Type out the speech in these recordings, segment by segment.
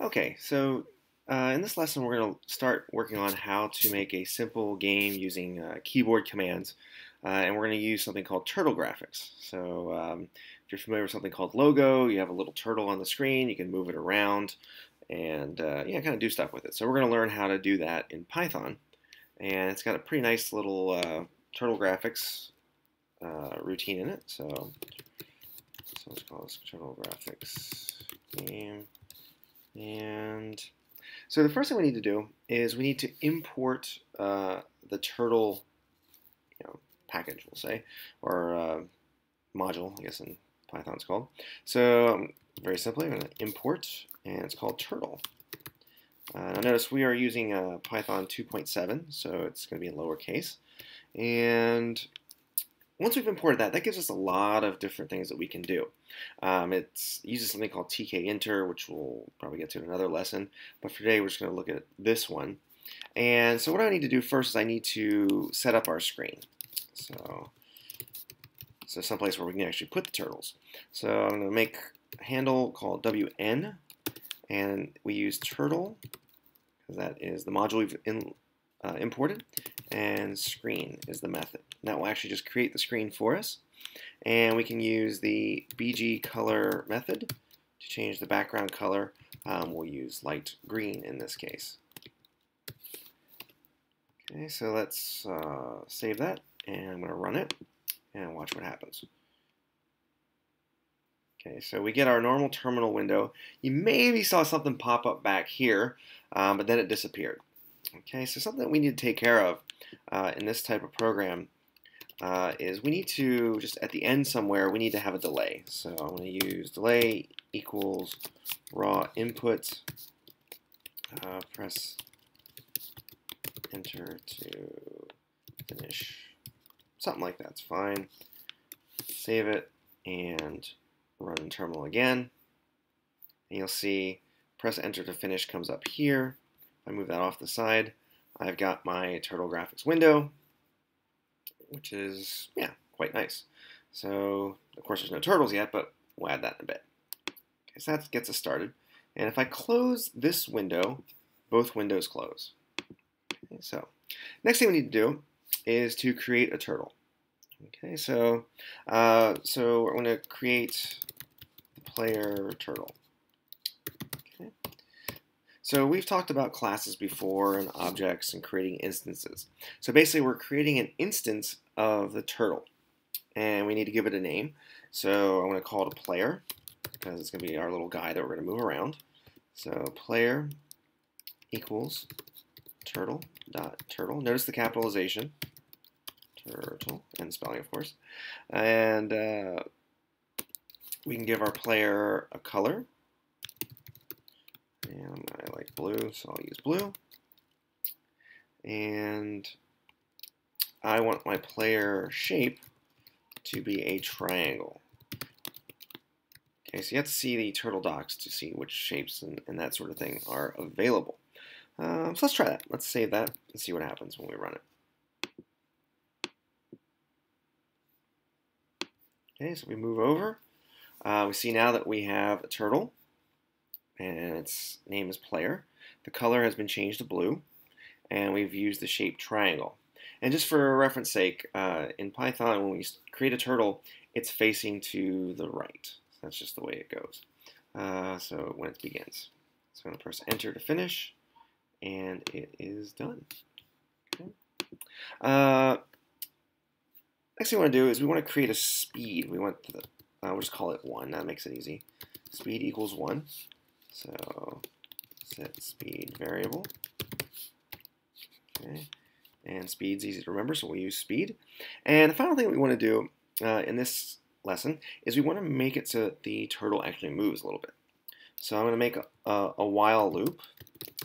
Okay, so uh, in this lesson we're going to start working on how to make a simple game using uh, keyboard commands. Uh, and we're going to use something called turtle graphics. So um, if you're familiar with something called logo, you have a little turtle on the screen, you can move it around and uh, yeah, kind of do stuff with it. So we're going to learn how to do that in Python. And it's got a pretty nice little uh, turtle graphics uh, routine in it. So, so let's call this turtle graphics game. And so the first thing we need to do is we need to import uh, the turtle you know, package, we'll say, or uh, module, I guess in Python it's called. So um, very simply, I'm going to import, and it's called turtle. Uh, now notice we are using uh, Python 2.7, so it's going to be in lowercase. And once we've imported that, that gives us a lot of different things that we can do. Um, it uses something called tkinter, which we'll probably get to in another lesson. But for today, we're just going to look at this one. And so what I need to do first is I need to set up our screen. So, so someplace where we can actually put the turtles. So I'm going to make a handle called wn, and we use turtle, because that is the module we've in, uh, imported, and screen is the method. that will actually just create the screen for us. And we can use the BG color method to change the background color. Um, we'll use light green in this case. Okay, so let's uh, save that, and I'm going to run it, and watch what happens. Okay, so we get our normal terminal window. You maybe saw something pop up back here, um, but then it disappeared. Okay, so something that we need to take care of uh, in this type of program uh, is we need to, just at the end somewhere, we need to have a delay. So I'm going to use delay equals raw input, uh, press enter to finish. Something like that's fine. Save it and run terminal again. And you'll see press enter to finish comes up here. I move that off the side, I've got my Turtle Graphics window, which is, yeah, quite nice. So, of course, there's no turtles yet, but we'll add that in a bit. Okay, so that gets us started. And if I close this window, both windows close. Okay, so, next thing we need to do is to create a turtle. Okay, so, uh, so we're going to create the player turtle. So we've talked about classes before and objects and creating instances. So basically we're creating an instance of the turtle and we need to give it a name. So I'm going to call it a player because it's going to be our little guy that we're going to move around. So player equals turtle dot turtle. Notice the capitalization. Turtle and spelling of course. And uh, we can give our player a color and blue, so I'll use blue. And I want my player shape to be a triangle. Okay, so you have to see the turtle docs to see which shapes and, and that sort of thing are available. Um, so let's try that. Let's save that and see what happens when we run it. Okay, so we move over. Uh, we see now that we have a turtle and its name is player. The color has been changed to blue, and we've used the shape triangle. And just for reference sake, uh, in Python, when we create a turtle, it's facing to the right. So that's just the way it goes. Uh, so when it begins. So I'm going to press enter to finish, and it is done. Okay. Uh, next thing we want to do is we want to create a speed. We want the, uh, we'll just call it 1. That makes it easy. Speed equals 1. So set speed variable. Okay. And speed's easy to remember, so we'll use speed. And the final thing we want to do uh, in this lesson is we want to make it so that the turtle actually moves a little bit. So I'm going to make a, a, a while loop,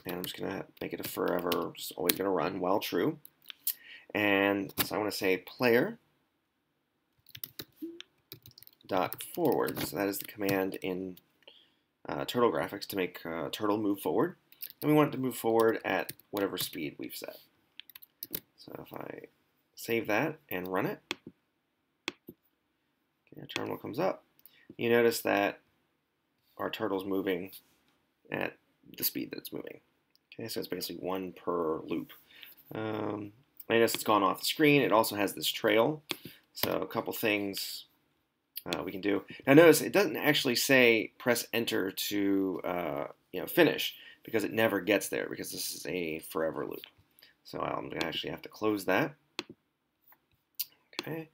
and I'm just going to make it a forever, just always going to run while true. And so I want to say player dot forward. So that is the command in uh, turtle graphics to make uh, turtle move forward. And we want it to move forward at whatever speed we've set. So if I save that and run it, okay, our terminal comes up. You notice that our turtle's moving at the speed that it's moving. Okay, so it's basically one per loop. Um, I guess it's gone off the screen. It also has this trail. So a couple things uh, we can do. Now notice it doesn't actually say press enter to uh, you know finish because it never gets there because this is a forever loop. So I'm going to actually have to close that. Okay,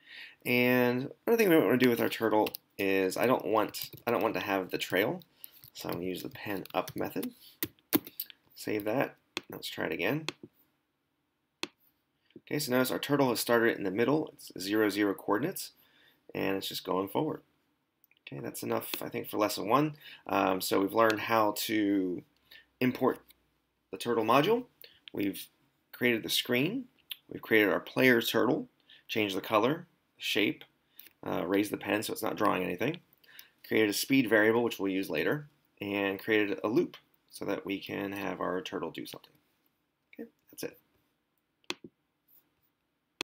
and another thing we want to do with our turtle is I don't want I don't want to have the trail, so I'm going to use the pen up method. Save that. Let's try it again. Okay, so notice our turtle has started in the middle. It's zero zero coordinates, and it's just going forward. Okay, that's enough, I think, for lesson one. Um, so we've learned how to import the turtle module. We've created the screen. We've created our player turtle, changed the color, shape, uh, raised the pen so it's not drawing anything, created a speed variable, which we'll use later, and created a loop so that we can have our turtle do something.